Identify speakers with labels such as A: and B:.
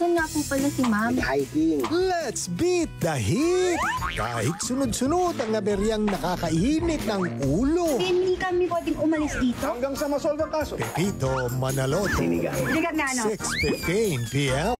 A: Nasaan nga po pala si ma'am?
B: Hiking.
C: Let's beat the heat! Kahit sunod-sunod ang aberyang nakakainit ng ulo.
D: Hindi kami pwedeng umalis dito.
B: Hanggang sa masolve ang kaso.
C: Pepito Manaloto.
B: Sinigang.
D: Hindi ka na ano.
C: 6.15 p.m.